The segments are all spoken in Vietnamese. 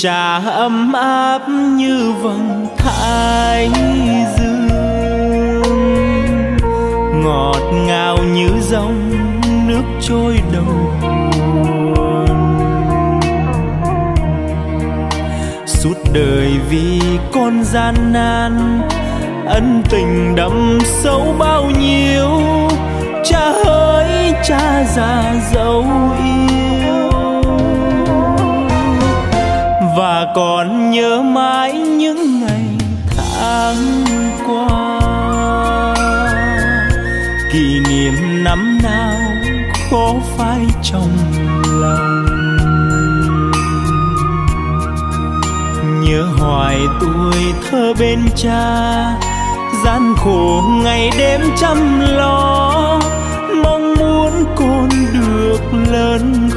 trà ấm áp như vầng thái dương. Ngọt ngào như dòng nước trôi đầu nguồn. Suốt đời vì con gian nan, ân tình đậm sâu bao nhiêu, cha hỡi cha già dấu yêu. Còn nhớ mãi những ngày tháng qua. Kỷ niệm năm nào khó phai trong lòng? Nhớ hoài tuổi thơ bên cha, gian khổ ngày đêm chăm lo, mong muốn con được lớn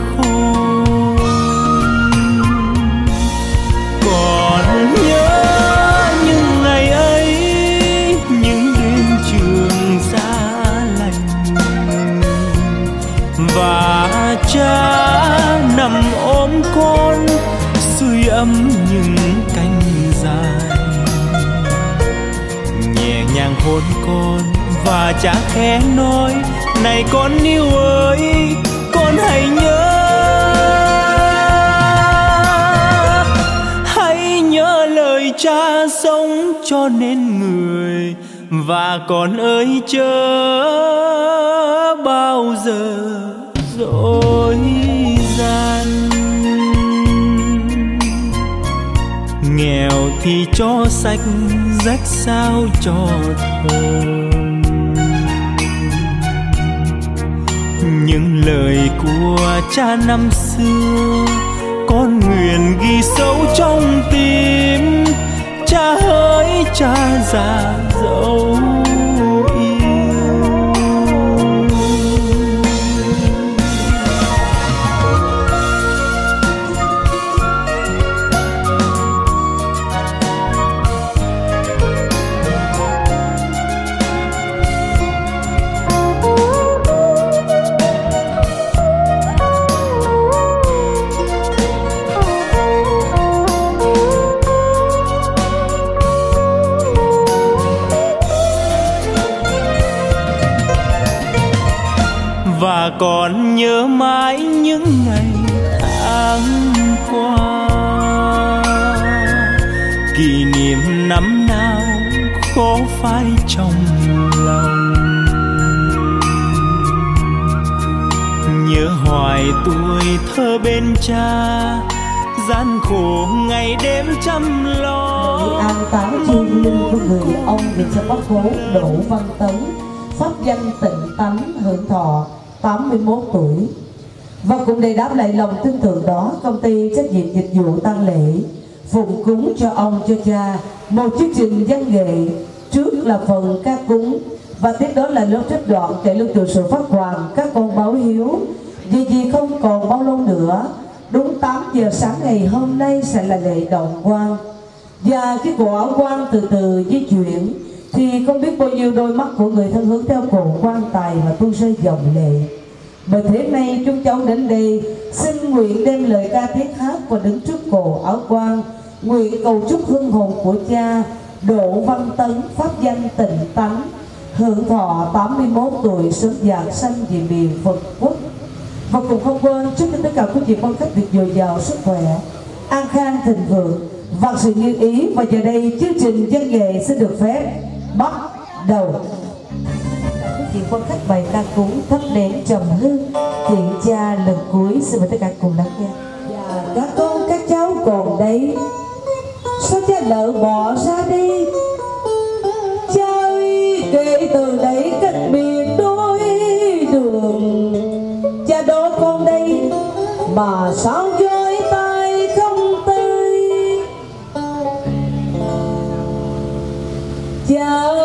cha nằm ôm con sưởi ấm những cánh dài. Nhẹ nhàng hôn con và cha khẽ nói, này con yêu ơi, con hãy nhớ hãy nhớ lời cha sống cho nên người và con ơi, chớ bao giờ thì cho sạch rách sao cho thơm. Những lời của cha năm xưa, con nguyện ghi sâu trong tim. Cha hỡi cha già dấu mà còn nhớ mãi những ngày tháng qua. Kỷ niệm năm nào khó phai trong lòng? Nhớ hoài tuổi thơ bên cha, gian khổ ngày đêm chăm lo. An táo chiên linh của người ông về cho bắc phố Đỗ Văn Tấn pháp danh tịnh tánh hưởng thọ. 81 tuổi. Và cũng để đáp lại lòng tin tưởng đó, công ty trách nhiệm dịch vụ tăng lễ, phụng cúng cho ông cho cha, một chương trình văn nghệ trước là phần ca cúng. Và tiếp đó là lớp trích đoạn kể lưu từ sự phát hoàng các con báo hiếu. Vì gì không còn bao lâu nữa, đúng 8 giờ sáng ngày hôm nay sẽ là lễ động quan và cái cổ áo quan từ từ di chuyển thì không biết bao nhiêu đôi mắt của người thân hướng theo cổ quan tài mà tuôn rơi dòng lệ. Bởi thế nay chúng cháu đến đây, xin nguyện đem lời ca tiếng hát và đứng trước cổ áo quan nguyện cầu chúc hương hồn của cha Đỗ Văn Tấn, pháp danh tịnh tánh, hưởng thọ 81 tuổi sớm già sanh về miền Phật quốc. Và cùng không quên chúc cho tất cả quý vị quan khách được dồi dào sức khỏe, an khang thịnh vượng. Và sự như ý và giờ đây chương trình dân nghệ xin được phép bắt đầu. Quý vị quan khách bài ca cúng thắp nén trầm hương kiểm tra lần cuối. Xin mời tất cả cùng lắng nghe. Và các con, các cháu còn đây. Sao cha lỡ bỏ ra đi? Cha ơi, kể từ đấy cách biệt đôi đường. Cha đó con đây mà sao cha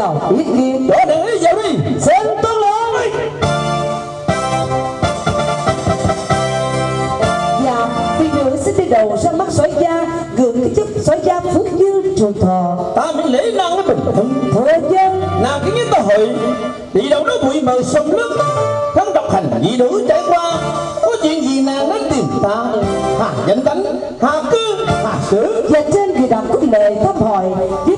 vào ý ghi đó để ý vào đi. Xem và phi nữ xin đi đầu ra mắt sói da gượng cái chức sói da phước như trường thọ. Ta mới lễ năng với bình thân thời dân. Nào cái nhất ta hội đi đâu đó bụi mờ sông nước. Thân độc hành dị nữ trải qua. Có chuyện gì nàng đến tìm ta? Hà danh tánh hà cư hà sử và trên vì đàm cũng lệ thăm hỏi với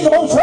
lại Cái chuyện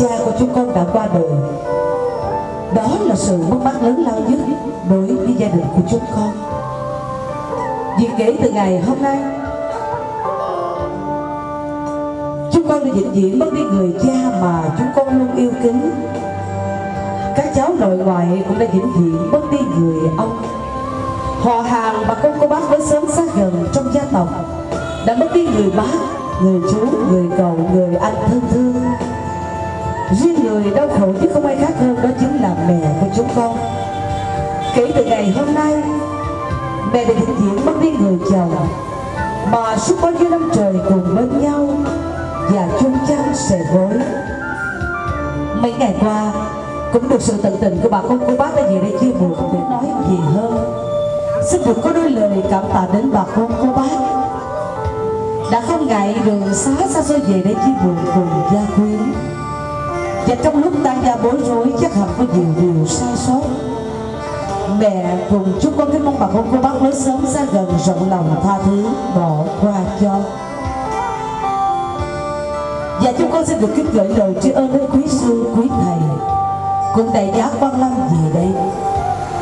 cha của chúng con đã qua đời. Đó là sự mất mát lớn lao nhất đối với gia đình của chúng con. Vì kể từ ngày hôm nay, chúng con đã vĩnh viễn mất đi người cha mà chúng con luôn yêu kính. Các cháu nội ngoại cũng đã vĩnh viễn mất đi người ông. Họ hàng bà con cô bác với sớm xa gần trong gia tộc đã mất đi người bác, người chú, người cậu, người anh thân thương riêng người đau khổ chứ không ai khác hơn đó chính là mẹ của chúng con. Kể từ ngày hôm nay, mẹ đã vĩnh viễn mất đi người chồng mà suốt bao nhiêu năm trời cùng bên nhau và chung chăn sẻ gối mấy ngày qua, cũng được sự tận tình của bà con cô bác đã về đây chia buồn không nói gì hơn. Xin được có đôi lời cảm tạ đến bà con cô bác. Đã không ngại đường xá xa xôi về để chia buồn cùng gia quyến và trong lúc tăng gia bối rối, chắc hẳn có nhiều điều sai sót. Mẹ, cùng chúc con kính mong bà con cô bác lớn sớm ra gần rộng lòng tha thứ, bỏ qua cho. Và chúng con xin được kính gửi lời tri ân đến quý sư, quý thầy. Cùng đại giá quan lâm về đây.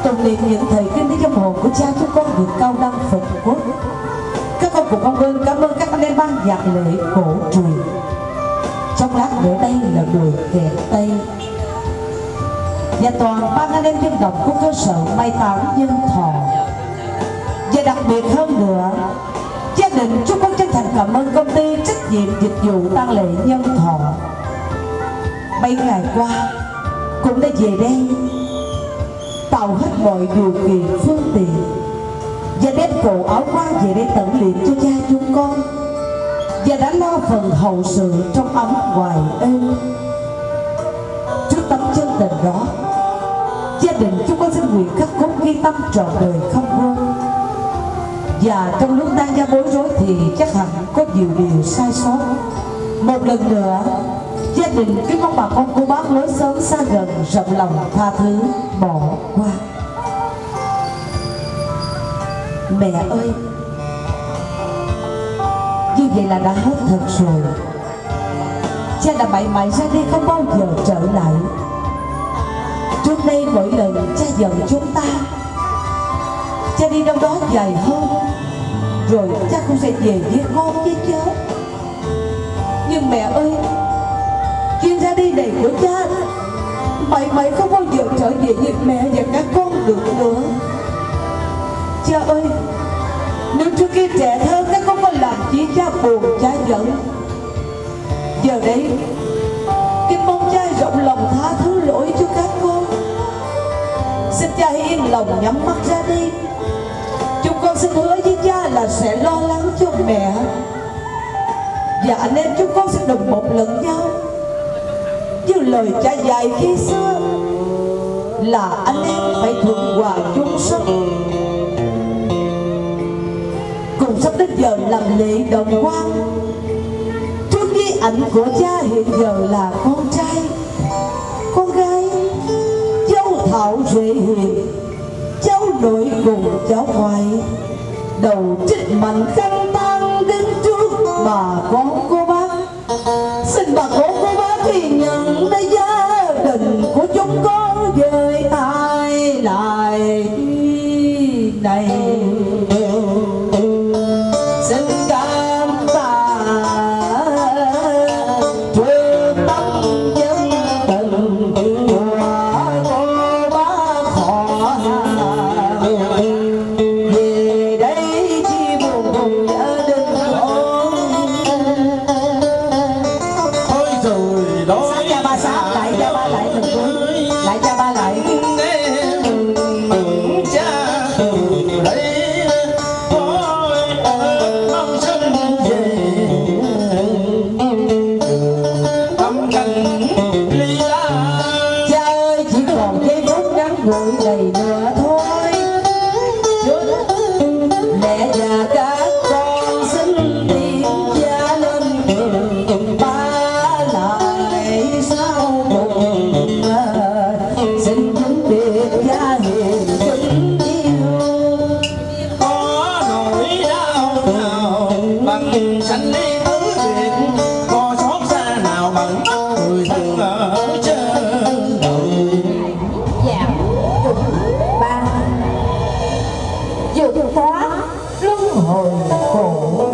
Tụng niệm những thầy kinh đức trong hồn của cha chúng con được cao đăng phật quốc. Các con cùng con ơn cảm ơn các anh em ban nhạc lễ cổ truyền trong lát nữa đây là đường về tây và toàn ban anh em dân tộc của cơ sở mai táng nhân thọ và đặc biệt hơn nữa, gia đình chúc con chân thành cảm ơn công ty trách nhiệm dịch vụ tang lễ nhân thọ. Mấy ngày qua, cũng đã về đây, tạo hết mọi điều kiện, phương tiện và đem cổ áo quan về đây tận luyện cho cha chúng con đã lo phần hậu sự trong ấm ngoài êm. Trước tấm chân tình đó, gia đình chúng con xin nguyện khắc cốt ghi tâm trọn đời không quên. Và trong lúc đang ra bối rối thì chắc hẳn có nhiều điều sai sót. Một lần nữa, gia đình kính mong bà con cô bác lối sớm xa gần rộng lòng tha thứ, bỏ qua. Mẹ ơi như vậy là đã hết thật rồi. Cha đã bậy mãi ra đi không bao giờ trở lại. Trước đây mỗi lần cha giận chúng ta, cha đi đâu đó dài hơn, rồi cha cũng sẽ về với con với cháu nhưng mẹ ơi chuyên ra đi này của cha mày mày không bao giờ trở về với mẹ và các con được nữa. Cha ơi, nếu trước kia trẻ thơ các cha buồn cha giận. Giờ đây kính mong cha rộng lòng tha thứ lỗi cho các con xin cha hãy yên lòng nhắm mắt ra đi. Chúng con xin hứa với cha là sẽ lo lắng cho mẹ. Và anh em chúng con sẽ đồng một lần nhau. Như lời cha dạy khi xưa là anh em phải thuận hòa chung sống làm lễ đồng quan trước ghi ảnh của cha hiện giờ là con trai. Con gái, cháu thảo duệ hiền, cháu nội cùng cháu ngoại đầu trích mạnh khăn tăng đến trước bà con cô Oh.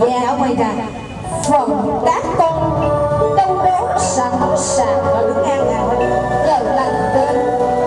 và đã quay ra phần các con đâu đó sẵn sàng và đứng ngang hàng lời lành đến.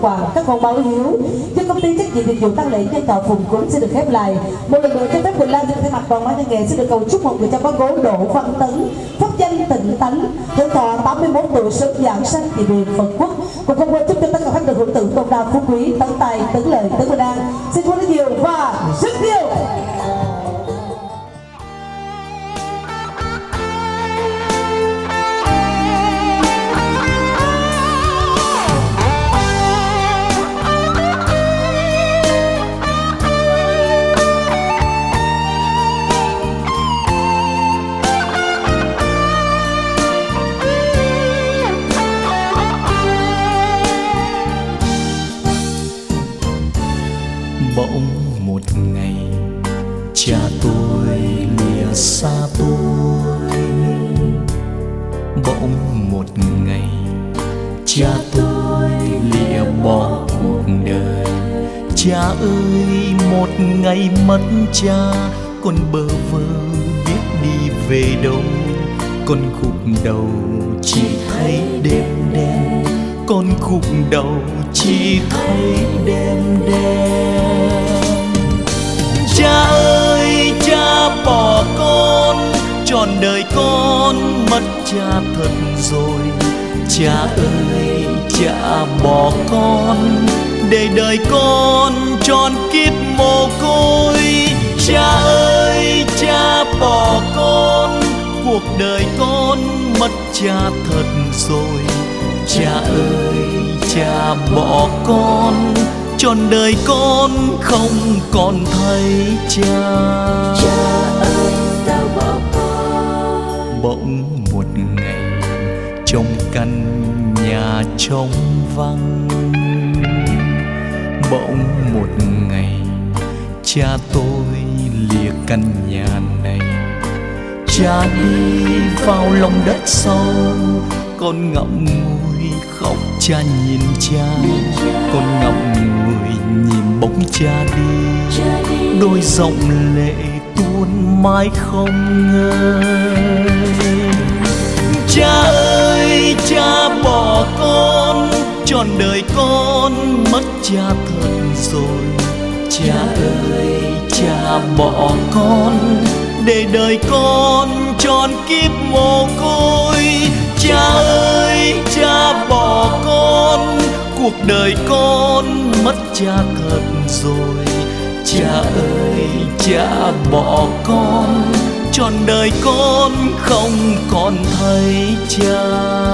quà, các con báo hiếu. Cho công ty trách nhiệm dịch vụ tăng lễ nhân thọ phùng cũng sẽ được khép lại. Một lần nữa cho phép quỳnh lan, trên thay mặt đoàn ban văn nghệ sẽ được cầu chúc một người trong báo cố đỗ văn tấn, phúc danh tịnh tánh tuổi thọ 81 tuổi, sớm giảng sanh thì miền phật quốc. Cùng không quên chúc cho tất cả các được hưởng tượng tôn đào phú quý, tấn tài, tấn lợi, tấn bình an. Xin chúc rất nhiều và rất nhiều. Cha, con bơ vơ biết đi về đâu. Con khúc đầu chỉ thấy đêm đen, con khúc đầu chỉ thấy đêm đen. Cha ơi, cha bỏ con, trọn đời con mất cha thật rồi. Cha ơi, cha bỏ con, để đời con tròn kiếp mồ côi cha ơi cha bỏ con. Cuộc đời con mất cha thật rồi. Cha ơi cha bỏ con. Trọn đời con không còn thấy cha. Cha ơi sao bỏ con? Bỗng một ngày trong căn nhà trống vắng. Bỗng một ngày cha tôi căn nhà này. Cha đi vào lòng đất sâu, con ngậm ngùi khóc cha nhìn cha. Con ngậm ngùi nhìn bóng cha đi. Đôi dòng lệ tuôn mãi không ngơi. Cha ơi, cha bỏ con, trọn đời con mất cha thật rồi cha ơi, cha bỏ con để đời con tròn kiếp mồ côi. Cha ơi, cha bỏ con, cuộc đời con mất cha thật rồi. Cha ơi, cha bỏ con, trọn đời con không còn thấy cha. cha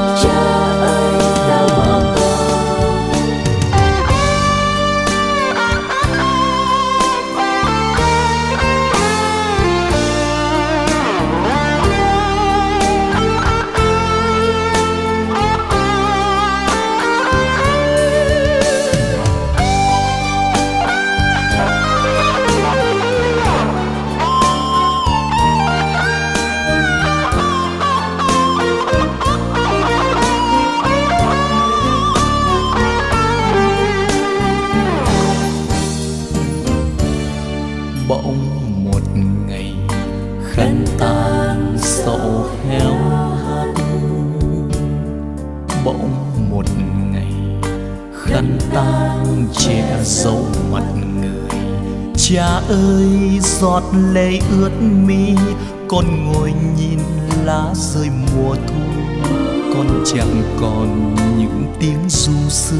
lệ ướt mi, con ngồi nhìn lá rơi mùa thu. Con chẳng còn những tiếng du xưa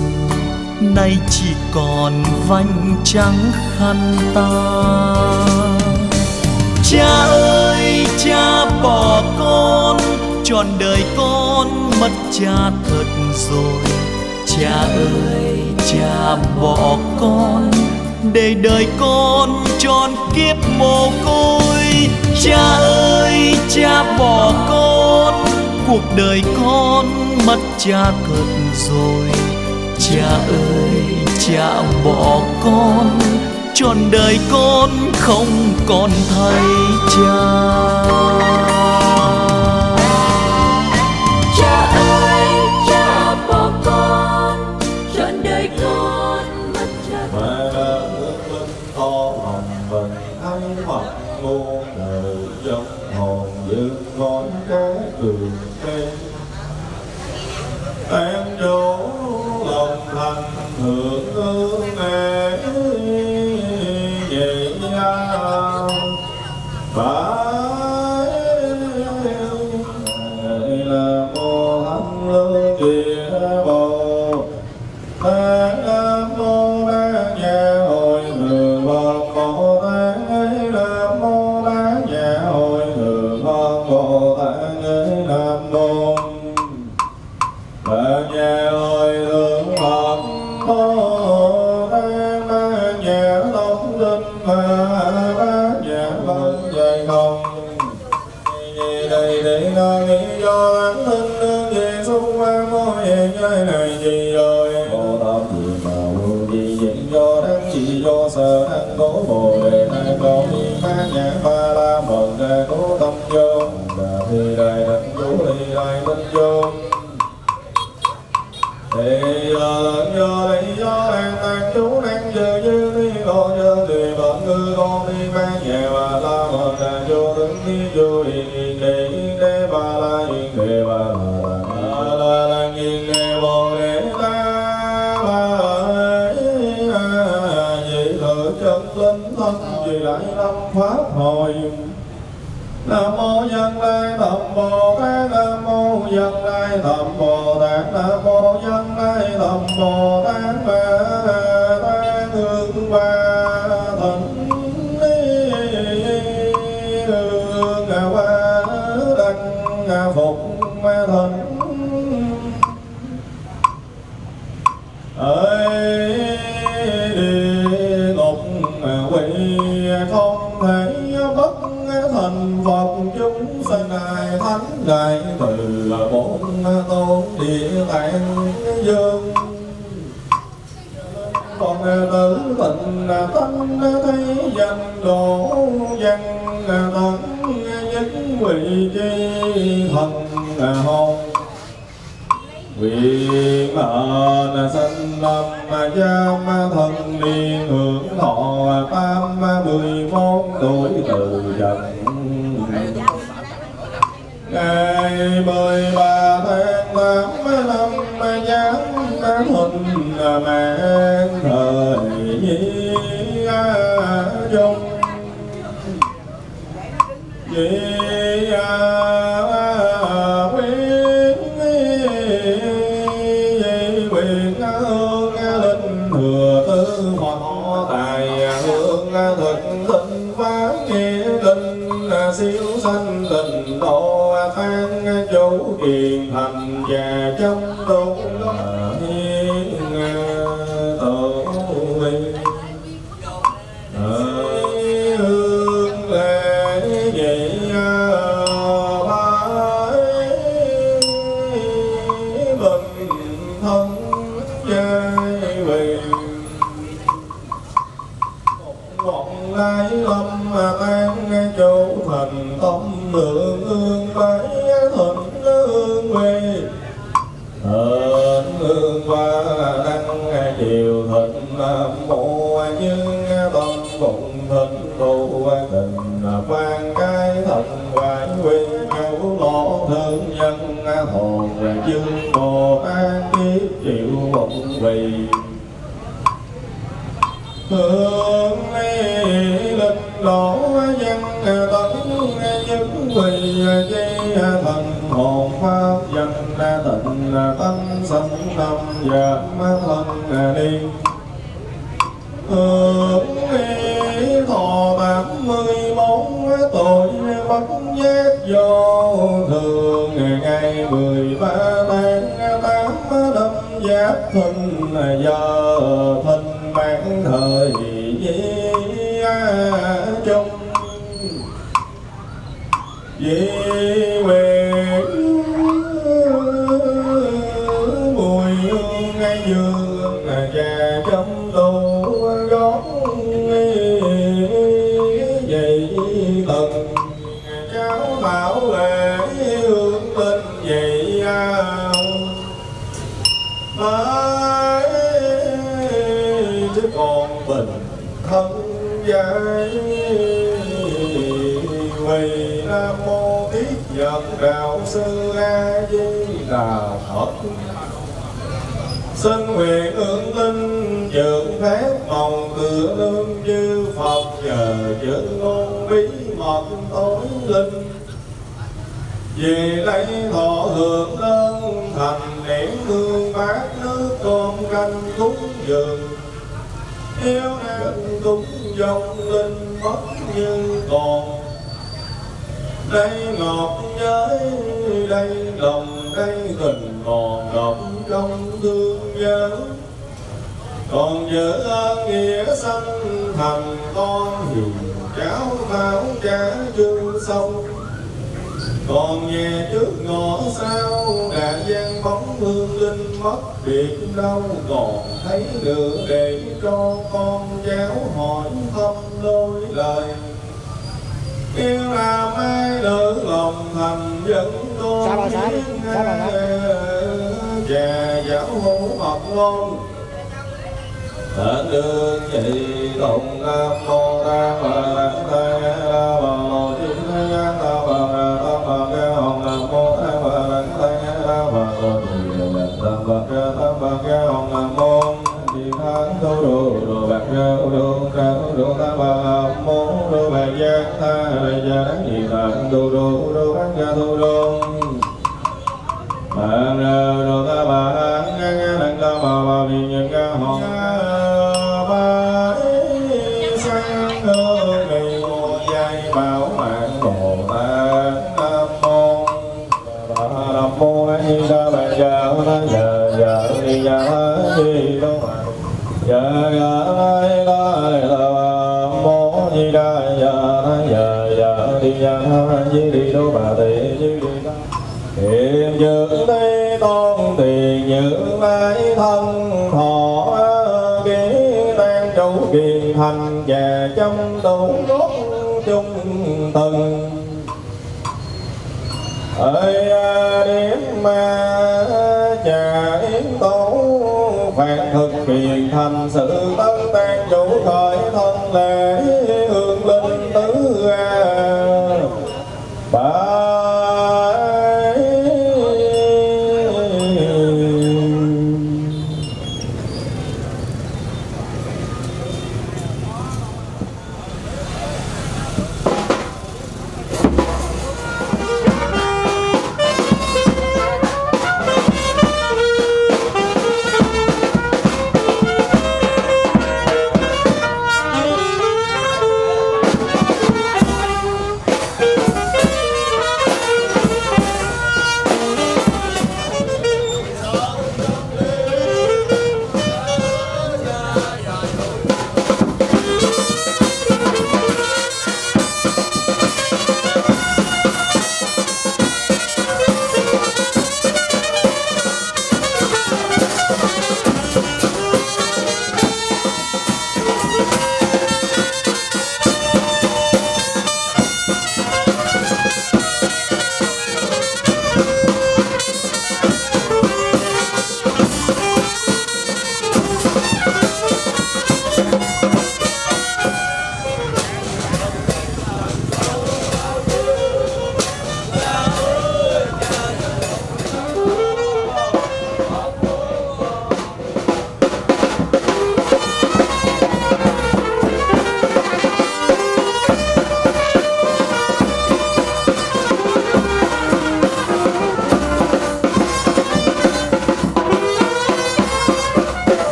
nay chỉ còn vanh trắng khăn ta. Cha ơi, cha bỏ con, trọn đời con mất cha thật rồi. Cha ơi, cha bỏ con để đời con tròn kiếp mồ côi. Cha ơi, cha bỏ con. Cuộc đời con mất cha thật rồi. Cha ơi, cha bỏ con. Trọn đời con không còn thấy cha. Nhãn Ba La Mật Đà Cố Tâm Vô Đà Thi Đại Đăng Chú Ly đại minh vô thì giờ do đây do đang đang chú năng giờ như đi con giờ thì bạn ngư con đi mang nhà và la mật là vô đứng đi vô vì pháp hồi. Nam mô Văn Lai tam Bồ Tát Nam mô Văn Lai tam Bồ Tát Nam mô Văn Lai tam Bồ Tát Ma Tát Hương Ba. Thành chúng sinh đại thánh đại từ bốn tôn địa tạng dương. Còn à, tử tịnh tâm thấy danh độ văn à, tấn à, nhất vị chi thần hồn. Nguyện mệnh sinh lâm giam thần niên hưởng thọ tam mười một tuổi từ trần ngày mười ba tháng tám năm giáng thìn mang thời nhi dung vì quyến quyền hương linh thừa tư phật tài hương thực tinh phá nghĩa linh siêu sanh tình độ than dấu kiền thành và trong tu hiên mất biệt đâu còn thấy được để cho con cháu hỏi thăm đôi lời. Yêu làm ai nỡ lòng thành dẫn xã? Và giáo hữu mật ngôn Thượng đương nhị tụng nam mô tam bà la bà mô chi thánh tu đồ đồ bạc ra ca đồ ra ca đồ ta bà mô đồ bạc gia ta tha gia đẳng nhị thánh tu đồ đồ bạc ra tu đồ Bạn đồ ta bà ngang ngang nghe ta bà bà và trong tụng nốt chung từng ơi à, điểm ma trà yến tổ phạt thực hiện thành sự tân tan chủ khởi thân lễ hương linh tứ à. a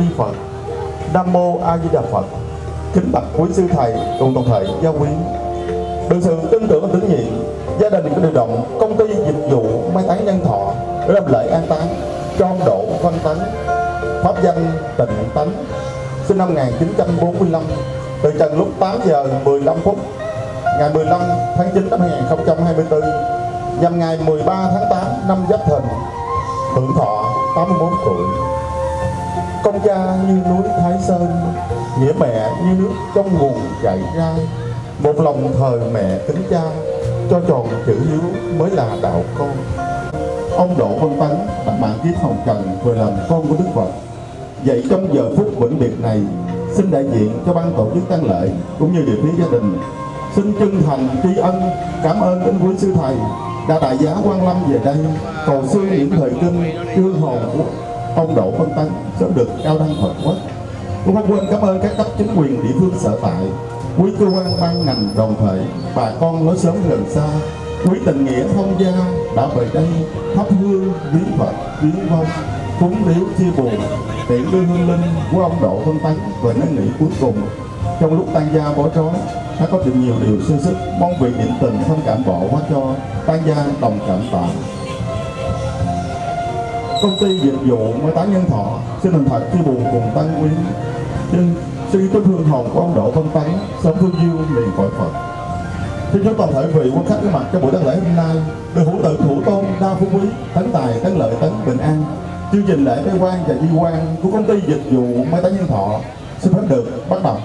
Ni Phật. Nam mô A Di Đà Phật. Kính bạch quý sư thầy cùng toàn thể giáo quyến. Được sự tin tưởng tín nhiệm, gia đình có điều động công ty dịch vụ mai táng nhân thọ để làm lễ an táng cho ông Đỗ Văn Tấn, pháp danh Tịnh Tấn, sinh năm 1945, từ trần lúc 8 giờ 15 phút ngày 15 tháng 9 năm 2024 nhằm ngày 13 tháng 8 năm Giáp Thìn hưởng thọ 84 tuổi công cha như núi Thái Sơn, nghĩa mẹ như nước trong nguồn chảy ra. Một lòng thờ mẹ kính cha, cho tròn chữ hiếu mới là đạo con. Ông Đỗ Văn Tấn đặt mạng kiếp hồng trần, vừa làm con của Đức Phật. Vậy trong giờ phút vĩnh biệt này, xin đại diện cho ban tổ chức tang lễ cũng như địa phía gia đình, xin chân thành tri ân, cảm ơn đến quý sư thầy, đã đại giá quan lâm về đây. Cầu siêu những thời kinh hương hồn của ông độ phân tán sớm được cao đăng Phật quốc cũng không quên cảm ơn các cấp chính quyền địa phương sở tại, quý cơ quan ban ngành đoàn thể, bà con nói sớm gần xa. Quý tình nghĩa thông gia đã về đây, thắp hương, viếng Phật, viếng vong. Cúng liếu chia buồn, tiễn đưa hương linh của ông Đỗ Văn Tấn về nơi nghỉ cuối cùng. Trong lúc tan gia bỏ trói đã có được nhiều điều sơ sức, mong vị niệm tình thông cảm bỏ qua cho tan gia đồng cảm tạm công ty dịch vụ mai táng nhân thọ. Xin thành thật chia buồn cùng tăng quyến. Xin suy tới hương hồn của ông Đỗ Văn Tấn, sớm thương yêu liền cõi Phật. Xin chúc toàn thể vị quan khách có mặt trong buổi đăng lễ hôm nay. Được hữu tự thủ tôn đa phú quý tấn tài tấn lợi tấn bình an. Chương trình lễ bế quan và di quan của công ty dịch vụ mai táng nhân thọ xin phép được bắt đầu.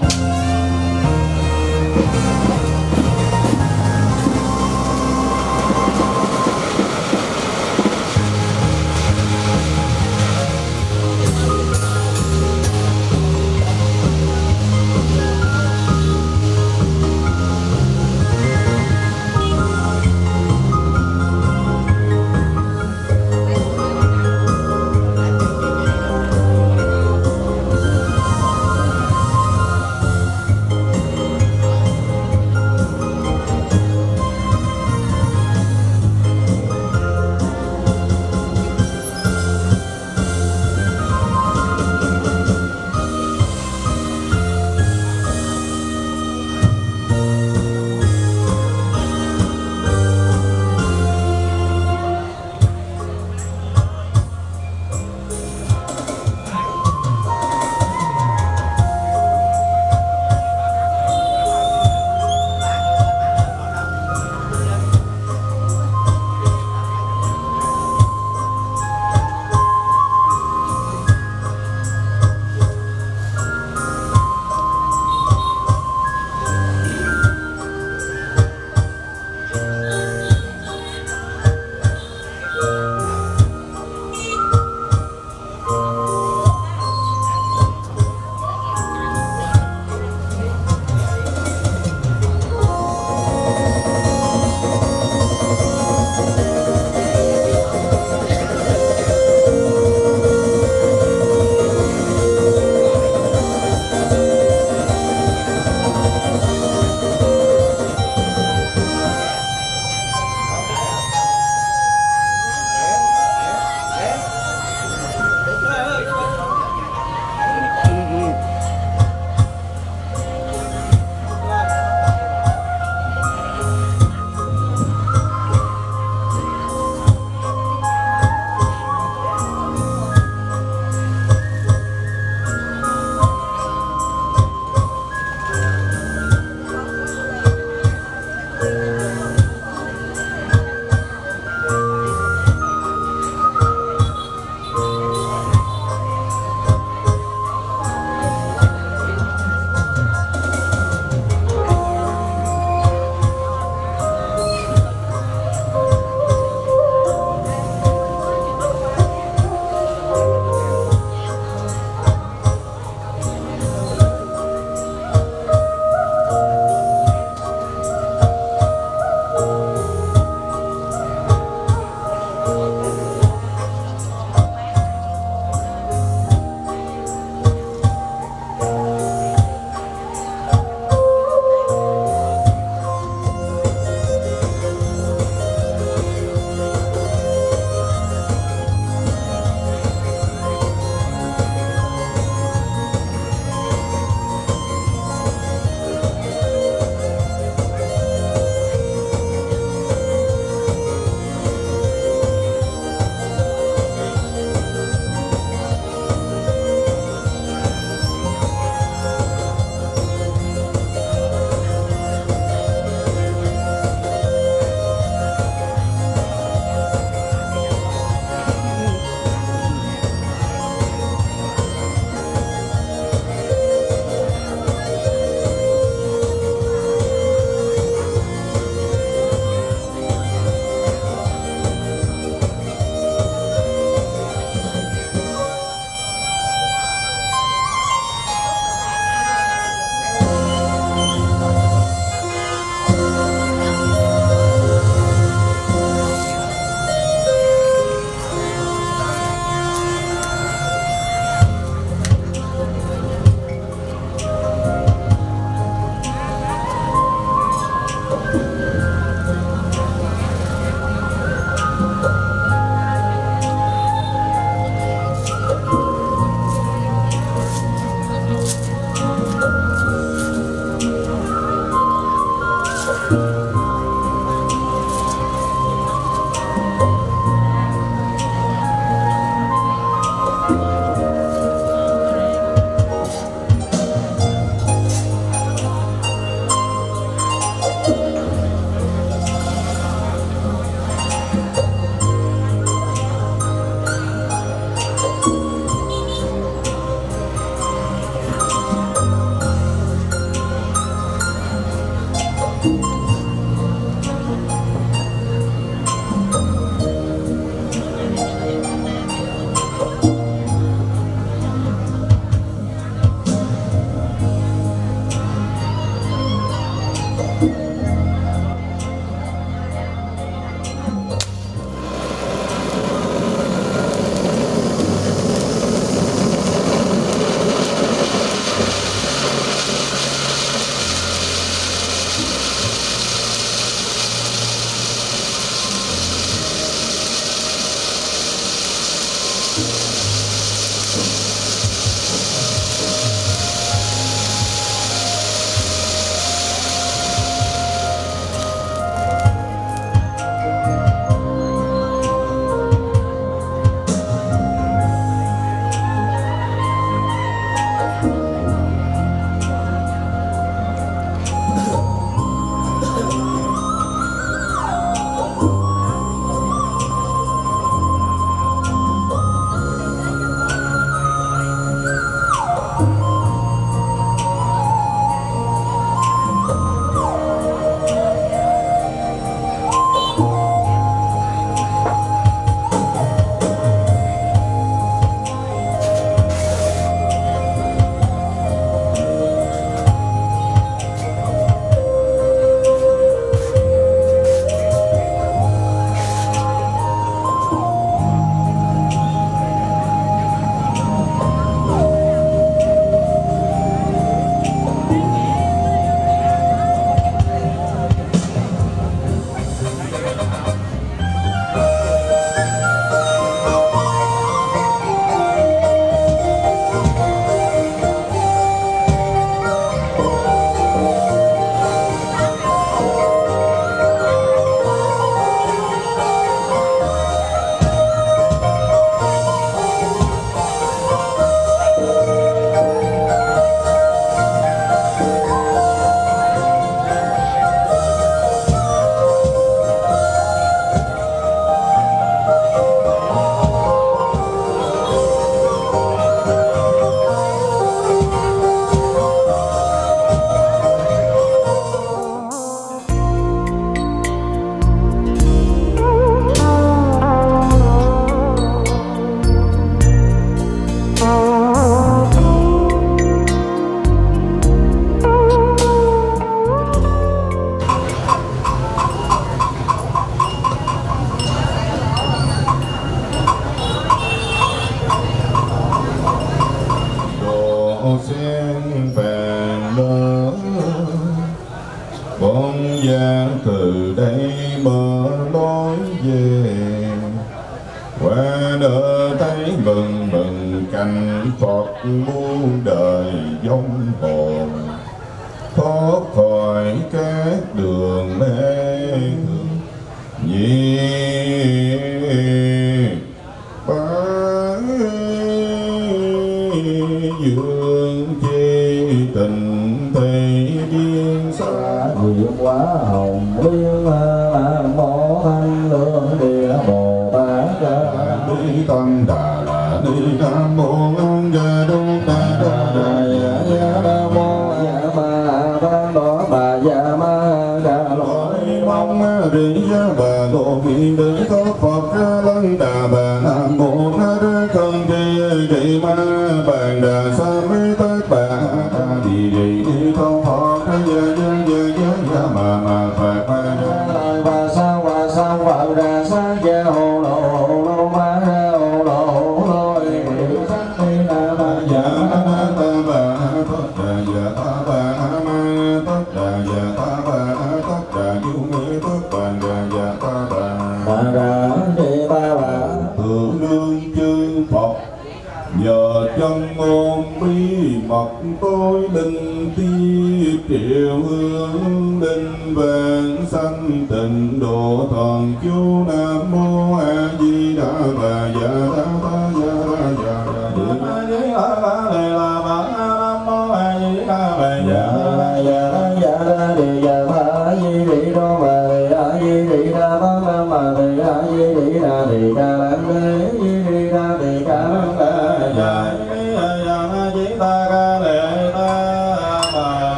con gian từ đây mở lối về. Qua đỡ thấy mừng mừng cảnh phật muôn đời giống hồn. Thoát khỏi các đường mê nhi hồng liên nam mô thanh lương địa bồ tát ni tăng đà la ni nam mô tôi bình thi triệu hương đinh vàng sanh tịnh độ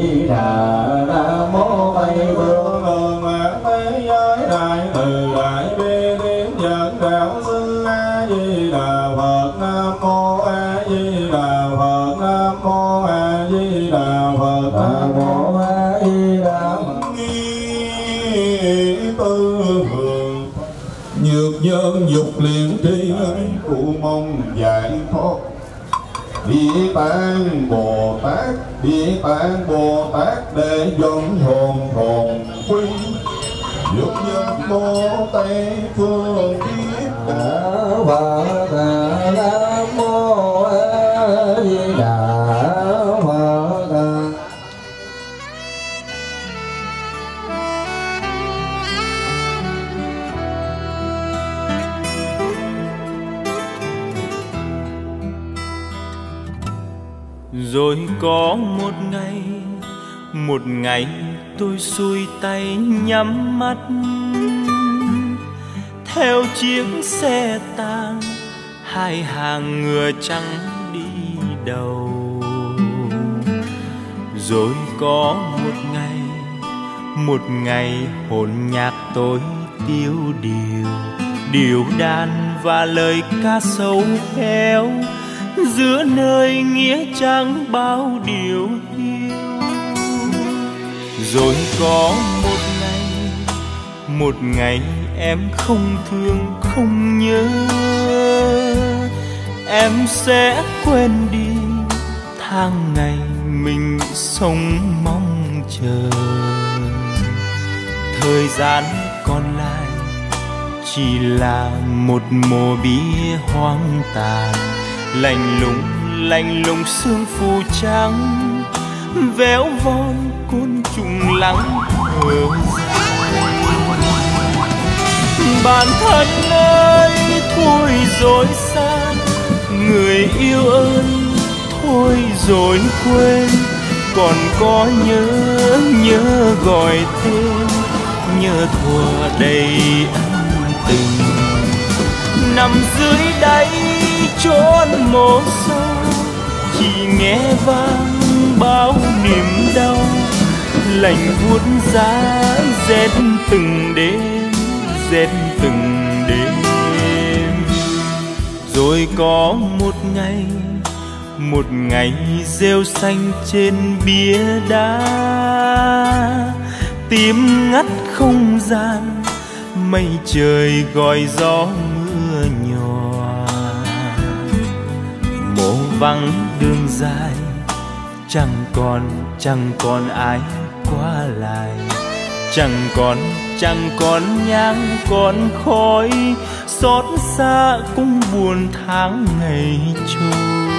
di đà Địa tạng Bồ Tát, Địa tạng Bồ Tát để dẫn hồn hồn quy. Dục nhân Bồ Tây phương kiếp đã phật la rồi có một ngày một ngày tôi xuôi tay nhắm mắt. Theo chiếc xe tang, hai hàng ngựa trắng đi đầu. Rồi có một ngày một ngày hồn nhạc tôi tiêu điều. Điều đàn và lời ca sâu héo giữa nơi nghĩa trang bao điều hiu. Rồi có một ngày một ngày em không thương, không nhớ. Em sẽ quên đi tháng ngày mình sống mong chờ. Thời gian còn lại chỉ là một mùa bia hoang tàn lạnh lùng lạnh lùng sương phù trắng, véo von côn trùng lắng thở. Bản thân ơi, thôi rồi xa người yêu ơi thôi rồi quên. Còn có nhớ nhớ gọi tên, nhớ thuở đầy ân tình. Nằm dưới đáy chốn mồ sâu. Chỉ nghe vang bao niềm đau, lạnh buốt giá rét từng đêm, rét từng đêm. Rồi có một ngày một ngày rêu xanh trên bia đá. Tím ngắt không gian, mây trời gọi gió vắng đường dài, chẳng còn chẳng còn ai qua lại. Chẳng còn chẳng còn nhang, còn khói, xót xa cũng buồn tháng ngày trôi.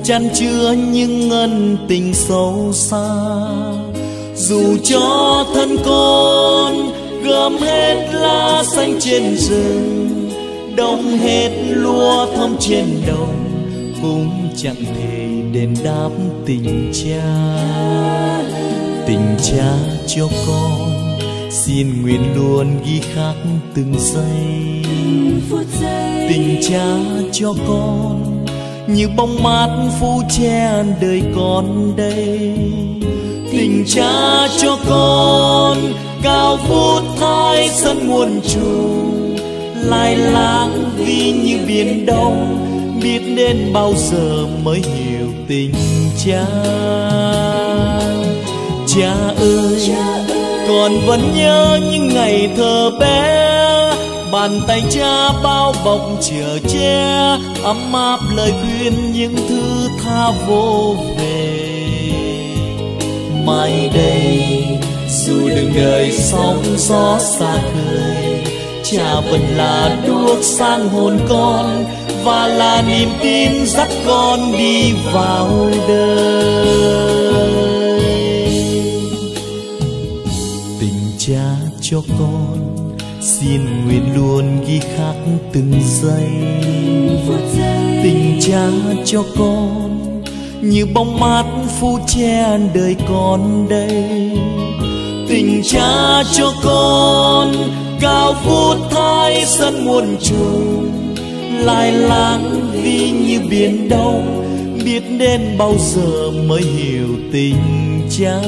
Ôi chan chứa những ân tình sâu xa. Dù cho thân con gom hết lá xanh trên rừng đông hết lúa thơm trên đồng cũng chẳng thể đền đáp tình cha. Tình cha cho con xin nguyện luôn ghi khắc từng giây. Tình cha cho con như bóng mát phủ che đời con đây. Tình cha cho con cao vút thái sân nguồn trùng lai lang vi như biển đông biết nên bao giờ mới hiểu tình cha. Cha ơi. con vẫn nhớ những ngày thơ bé bàn tay cha bao bọc chở che, ấm áp lời khuyên những thứ tha vô về. Mai đây, dù đường đời sóng gió xa khơi, cha vẫn là đuốc sang hồn con và là niềm tin dắt con đi vào đời. Tình cha cho con xin nguyện luôn ghi khắc từng giây. Tình cha cho con như bóng mát phủ che đời con đây. Tình cha cho con cao vút thái sân muôn trùng lai lang vi như biển đông, biết đến bao giờ mới hiểu tình cha.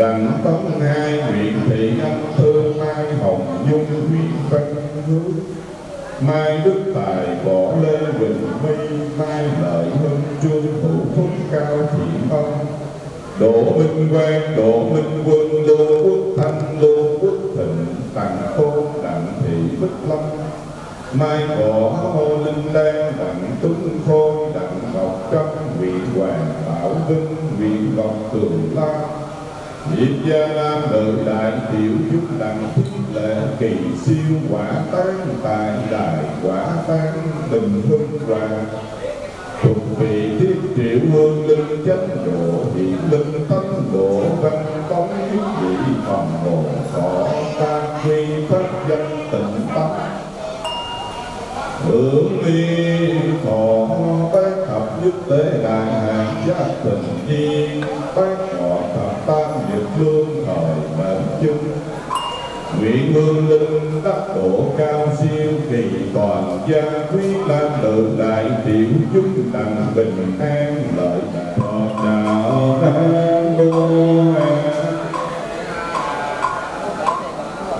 Đặng tống hai huyện thị anh thơ mai hồng dung huyện văn hứa mai đức tài võ lê quỳnh my mai lợi hưng trương thủ phúc cao Thiện ân Đỗ Minh Quang, Đỗ Minh Quân, Lô Quốc Thanh, Lô Quốc Thịnh, Tặng Tôn, Đặng Thị Bích Lâm, Mai võ Hồ Linh Lan, Đặng Tuấn Khôi, Đặng Ngọc Trâm, Huyện Hoàng Bảo Vinh, Huyện Ngọc Tường La, Hiệp gia Nam nữ Đại Tiểu dung đẳng Thiết Lệ Kỳ Siêu Quả Tán Tài Đại Quả Tán tình Hưng Hoàng Thuộc vị thiết triệu hương linh chánh độ Hiện linh tánh độ văn tống thiết vị phòng độ Thọ tan quy pháp danh tịnh tâm. Hưởng ly thọ bác thập nhất tế đại hàng giác tình nhiên Bác ngọ thương đời mệnh chung nguyện hương linh đắc độ cao siêu kỳ toàn gia quý lan lượng đại tiểu chúng đặng bình an lợi đạo đạo an mô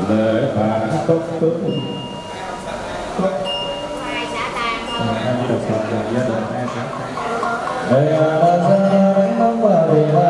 lễ bạc tốc tướng Hãy subscribe cho kênh Ghiền Mì Gõ Để không bỏ lỡ những video hấp dẫn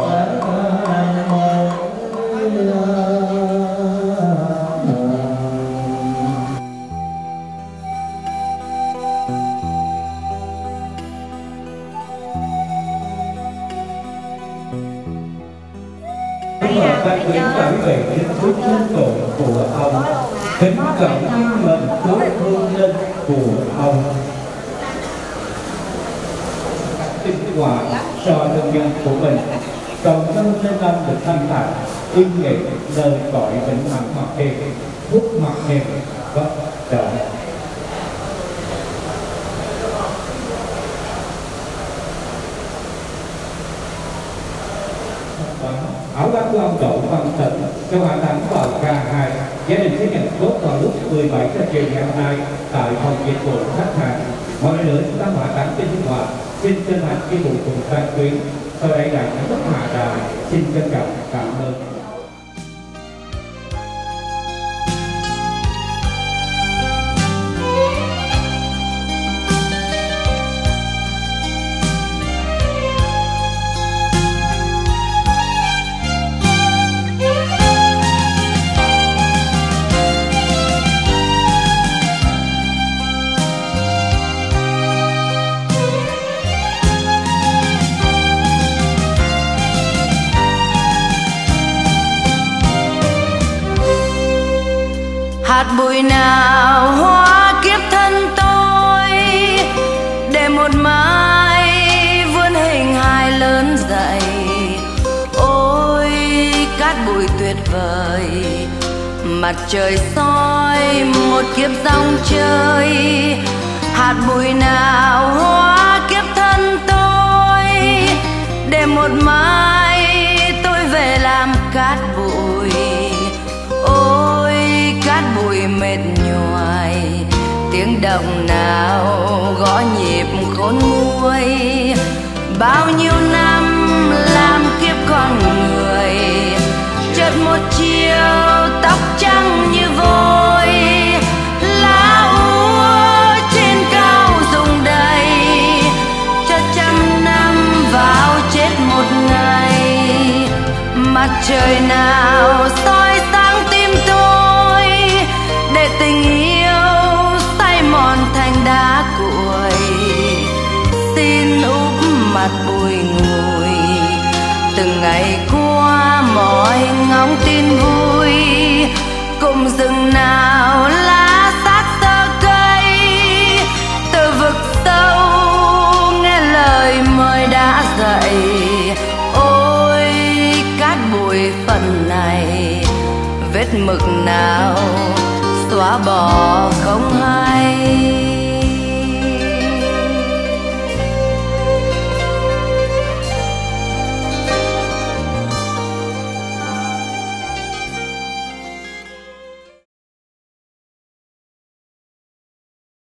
nhân của mình. Cầu nâng lên năm được thanh thản yên nghỉ nơi cõi vĩnh hằng mặc hiền phúc mặc niệm bất trợ áo gác của độ Văn Tịnh cho hạ thẳng vào ca 2 gia đình sẽ nhận tốt vào lúc 17 giờ chiều ngày hôm nay tại phòng dịch vụ khách hàng. Mọi người nữa chúng ta hạ táng trên sinh hoạt xin chân thành chia buồn cùng tan tuyến. Sau đây là những bức hòa đài. Xin trân trọng cảm ơn. Mặt trời soi, một kiếp dòng chơi. Hạt bụi nào hóa kiếp thân tôi, để một mai tôi về làm cát bụi. Ôi, cát bụi mệt nhoài, tiếng động nào gõ nhịp khôn nguôi. Bao nhiêu năm mặt trời nào soi sáng tim tôi để tình yêu say mòn thành đá cuội. Xin úp mặt bùi ngùi, từng ngày qua mỏi ngóng tin vui. Cùng rừng nào là phận phần này. Vết mực nào xóa bỏ không hay?